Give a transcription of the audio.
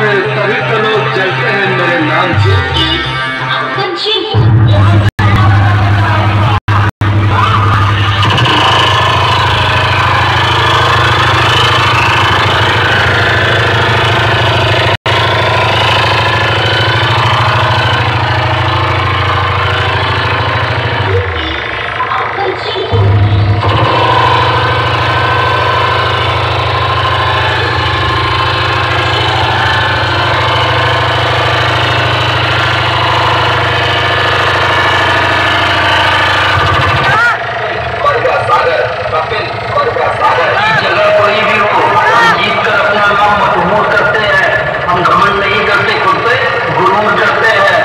से सभी तनों जलते हैं करते करते गुरूर करते हैं।